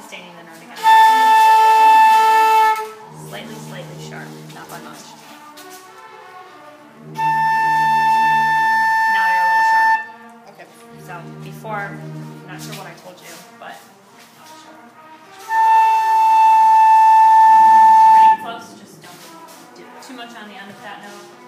sustaining the note again. Slightly, slightly sharp, not by much. Now you're a little sharp. Okay. So before, I'm not sure what I told you, but Pretty close, just don't do too much on the end of that note.